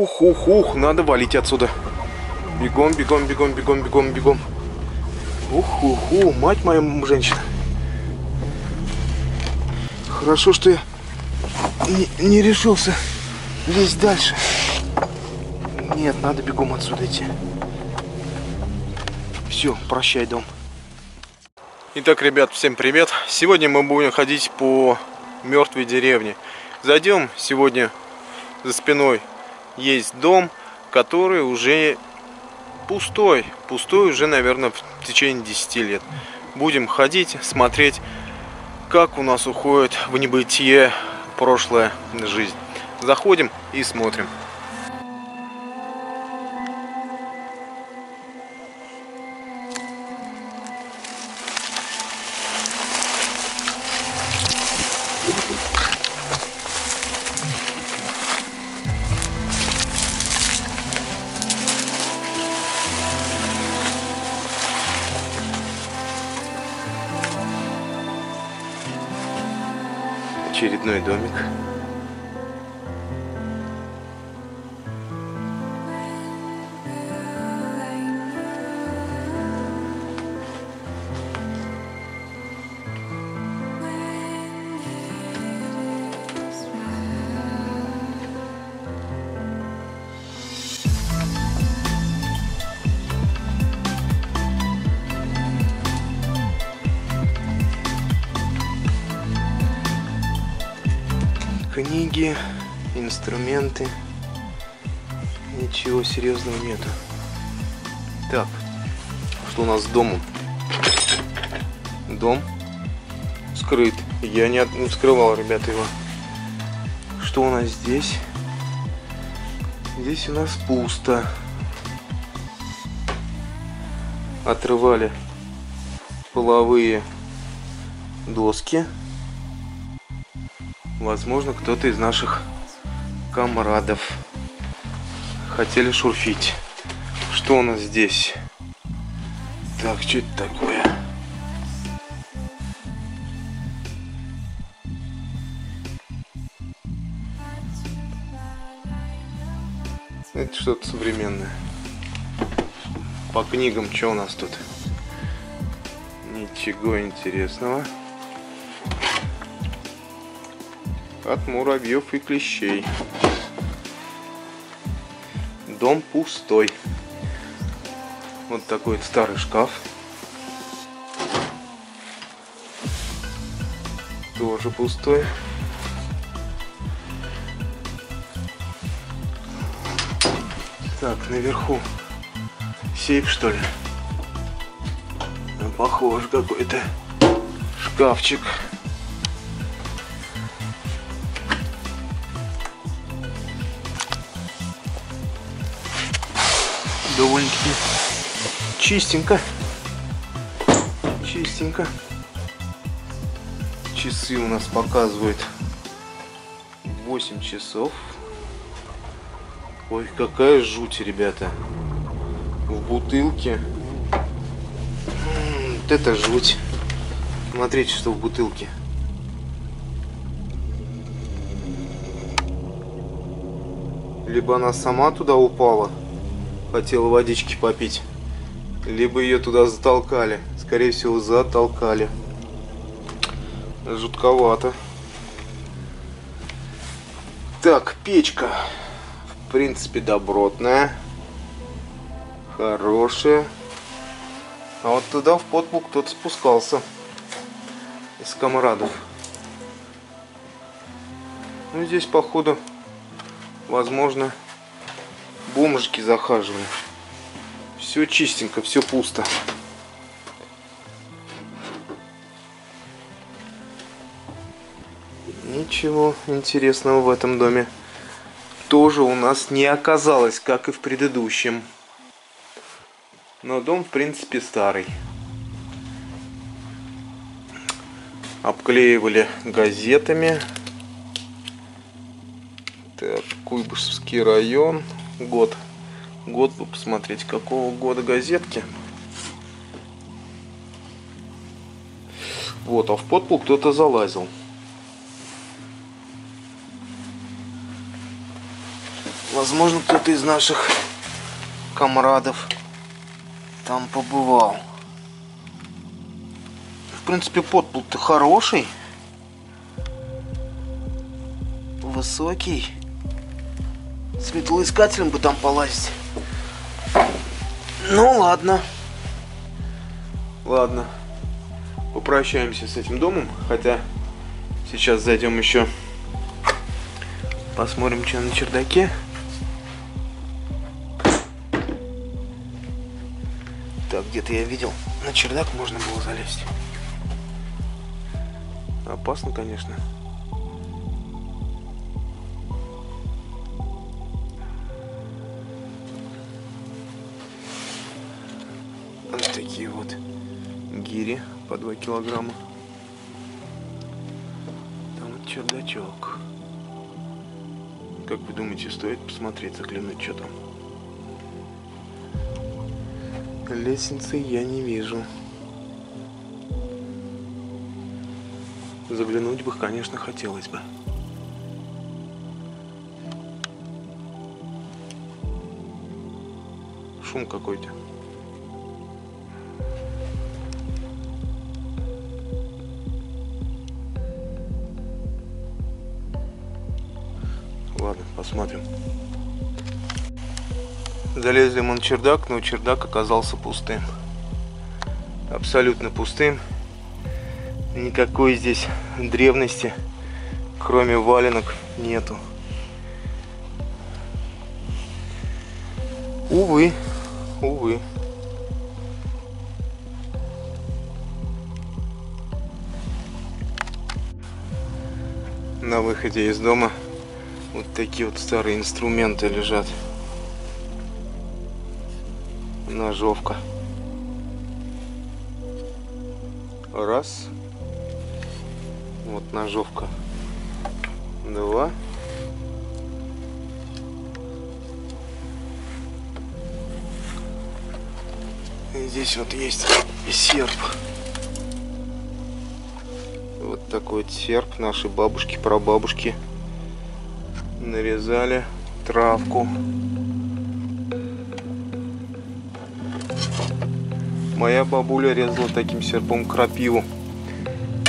Ух, ух, ух, надо валить отсюда. Бегом, бегом, бегом, бегом, бегом, бегом. Ух, ух, ух, мать моя женщина. Хорошо, что я не, не решился лезть дальше. Нет, надо бегом отсюда идти. Все, прощай, дом. Итак, ребят, всем привет. Сегодня мы будем ходить по мертвой деревне. Зайдем сегодня за спиной есть дом, который уже пустой. Пустой уже, наверное, в течение 10 лет. Будем ходить, смотреть, как у нас уходит в небытие прошлая жизнь. Заходим и смотрим. Очередной домик. Книги, инструменты. Ничего серьезного нету. Так, что у нас с домом? Дом скрыт. Я не, от... вскрывал, ребята, его. Что у нас здесь? Здесь у нас пусто. Отрывали половые доски. Возможно, кто-то из наших комрадов хотели шурфить. Что у нас здесь? Так, что это такое? Это что-то современное. По книгам, что у нас тут? Ничего интересного. От муравьев и клещей. Дом пустой. Вот такой вот старый шкаф. Тоже пустой. Так, наверху сейф что ли? Похож какой-то шкафчик. Довольно-таки чистенько. Чистенько. Часы у нас показывают 8 часов. Ой, какая жуть, ребята. В бутылке. Вот это жуть. Смотрите, что в бутылке. Либо она сама туда упала, хотела водички попить. Либо ее туда затолкали. Скорее всего, затолкали. Жутковато. Так, печка. В принципе, добротная. Хорошая. А вот туда в подпол кто-то спускался. Из комрадов. Ну, здесь, походу, возможно, бомжики захаживали. Все чистенько, все пусто. Ничего интересного в этом доме тоже у нас не оказалось, как и в предыдущем. Но дом, в принципе, старый. Обклеивали газетами. Так, Куйбышевский район год. Год бы посмотреть, какого года газетки. Вот, а в подпол кто-то залазил. Возможно, кто-то из наших комрадов там побывал. В принципе, подплыл-то хороший. Высокий. Светлоискателем бы там полазить. Ну ладно. Ладно. Попрощаемся с этим домом. Хотя сейчас зайдем еще. Посмотрим, что на чердаке. Так, где-то я видел, на чердак можно было залезть. Опасно, конечно. Такие вот гири по 2 килограмма. Там вот чердачок. Как вы думаете, стоит посмотреть, заглянуть, что там? Лестницы я не вижу. Заглянуть бы, конечно, хотелось бы. Шум какой-то. Ладно, посмотрим. Залезли мы на чердак, но чердак оказался пустым. Абсолютно пустым. Никакой здесь древности, кроме валенок, нету. Увы, увы. На выходе из дома вот такие вот старые инструменты лежат. Ножовка. Раз. Вот ножовка. Два. И здесь вот есть серп. Вот такой вот серп наши бабушки, прабабушки нарезали травку. Моя бабуля резала таким серпом крапиву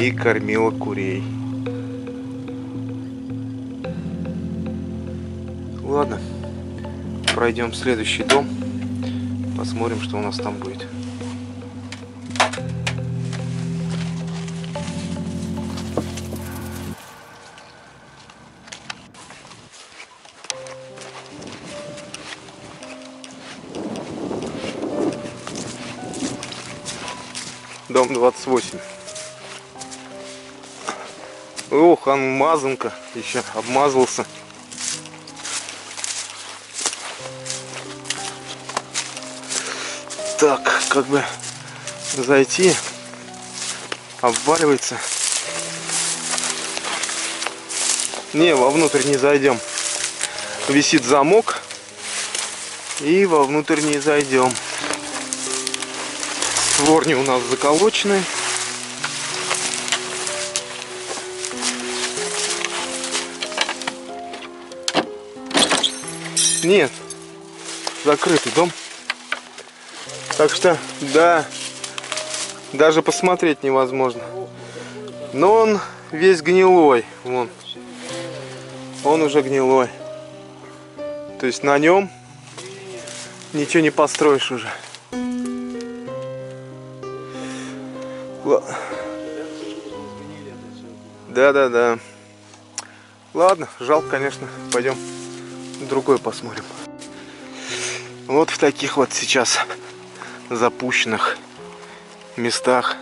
и кормила курей. Ладно, пройдем в следующий дом, посмотрим, что у нас там будет. Дом 28. Ох, он мазанка еще обмазался. Так, как бы зайти, обваливается. Не, вовнутрь не зайдем. Висит замок. И вовнутрь не зайдем. Створни у нас заколочены. Нет, закрытый дом. Так что, да, даже посмотреть невозможно. Но он весь гнилой, вон. Он уже гнилой. То есть на нем ничего не построишь уже. Да, да, да. Ладно, жалко, конечно. Пойдем другой посмотрим. Вот в таких вот сейчас запущенных местах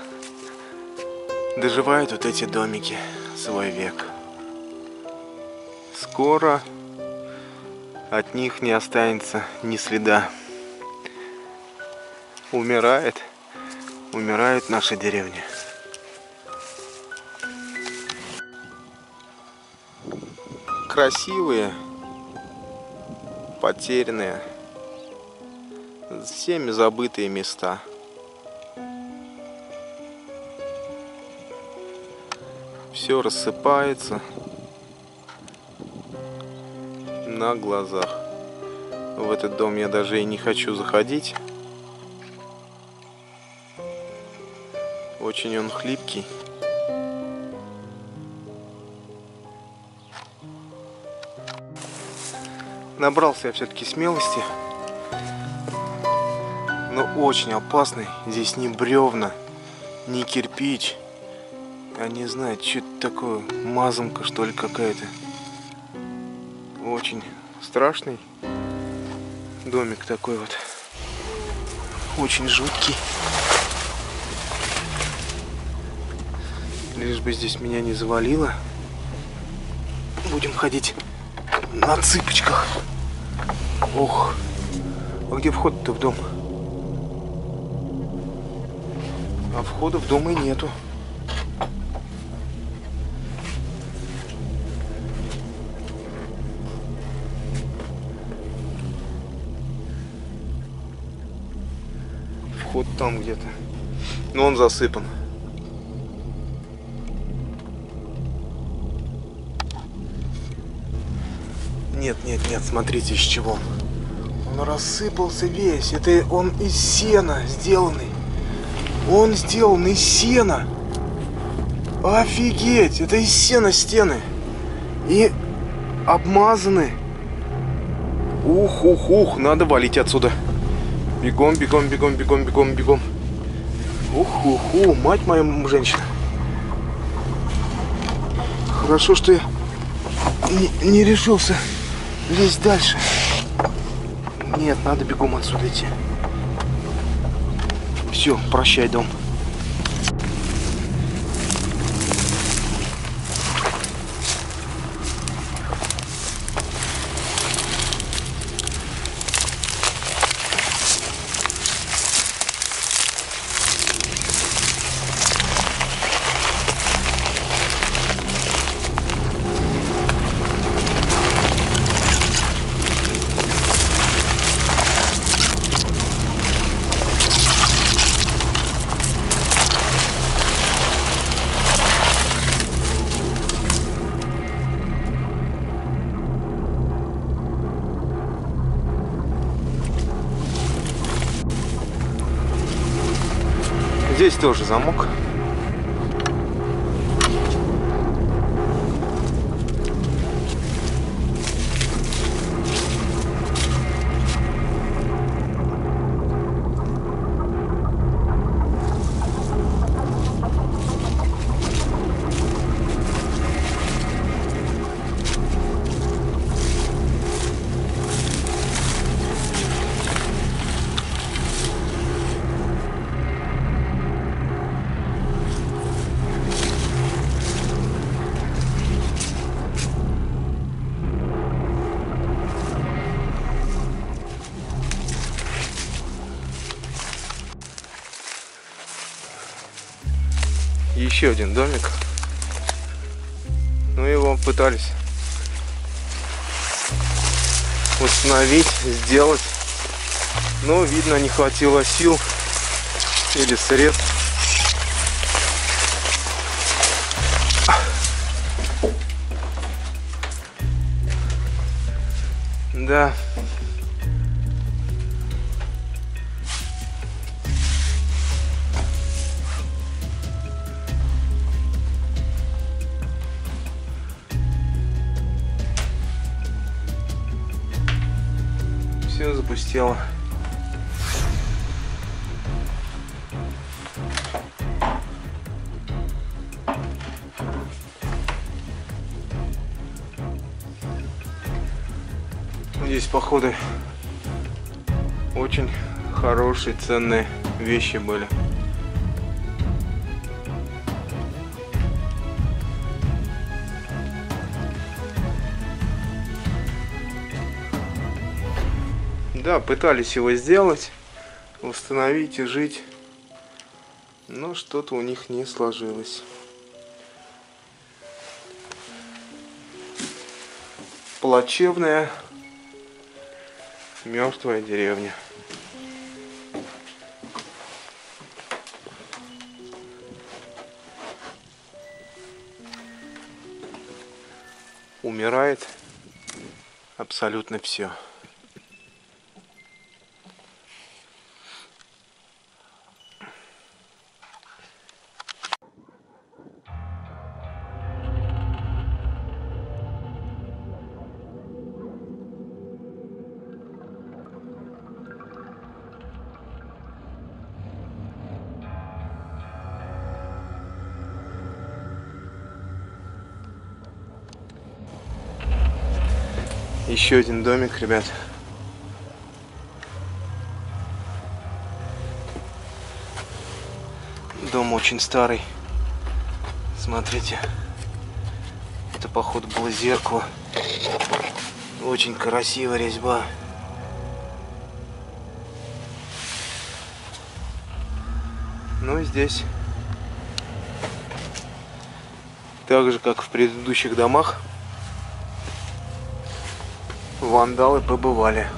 доживают вот эти домики свой век. Скоро от них не останется ни следа. Умирает, умирает наша деревня. Красивые, потерянные, всеми забытые места. Все рассыпается. на глазах. В этот дом я даже и не хочу заходить. Очень он хлипкий. Набрался я все-таки смелости. Но очень опасный. Здесь не бревна, не кирпич. Я не знаю, что это такое. Мазанка, что ли, какая-то. Очень страшный домик такой вот. Очень жуткий. Лишь бы здесь меня не завалило. Будем ходить на цыпочках. Ох, а где вход-то в дом? А входа в дом и нету. Вход там где-то. Но он засыпан. Нет, нет, нет, смотрите, из чего. Он рассыпался весь. Это он из сена сделанный. Он сделан из сена. Офигеть! Это из сена стены. И обмазаны. Ух, ух, ух, надо валить отсюда. Бегом, бегом, бегом, бегом, бегом, бегом. Ух, ух, ух, мать моя женщина. Хорошо, что я не, не решился лезть дальше. Нет, надо бегом отсюда идти. Все, прощай, дом. Тоже замок. Еще один домик. Ну его пытались установить, сделать. Но, видно, не хватило сил или средств. Да. Все запустело. Здесь, походу, очень хорошие, ценные вещи были. Да, пытались его сделать, установить и жить, но что-то у них не сложилось. Плачевная мертвая деревня. Умирает абсолютно все. Еще один домик, ребят. Дом очень старый. Смотрите. Это, походу, было зеркало. Очень красивая резьба. Ну и здесь, так же как в предыдущих домах, вандалы побывали.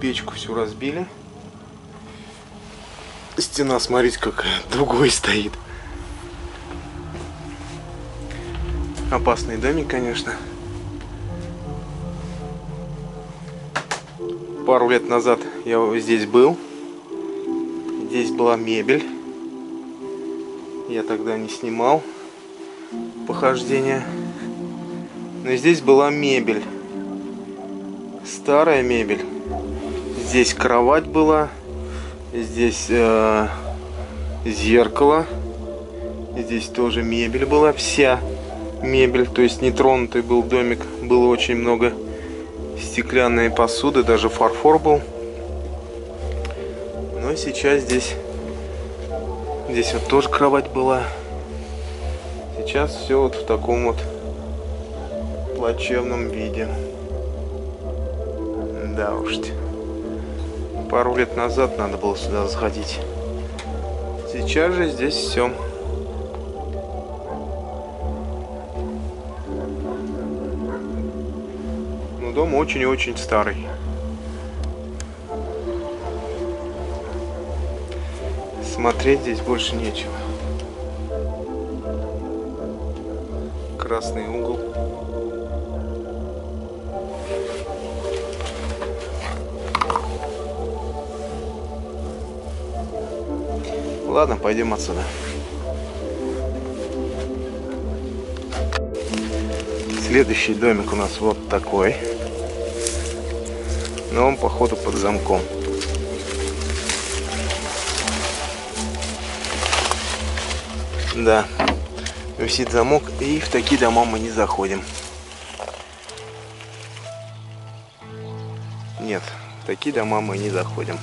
Печку всю разбили. Стена, смотрите, как другой стоит. Опасный домик, конечно. Пару лет назад я здесь был. Здесь была мебель. Я тогда не снимал похождения. Но здесь была мебель старая мебель. Здесь кровать была, здесь э, зеркало, здесь тоже мебель была, вся мебель, то есть нетронутый был домик, было очень много стеклянной посуды, даже фарфор был. Но сейчас здесь, здесь вот тоже кровать была. Сейчас все вот в таком вот плачевном виде. Да уж. Пару лет назад надо было сюда заходить. Сейчас же здесь все. Но дом очень и очень старый. Смотреть здесь больше нечего. Красный угол. Ладно, пойдем отсюда. Следующий домик у нас вот такой. Но он походу под замком. Да, висит замок, и в такие дома мы не заходим. Нет, в такие дома мы не заходим.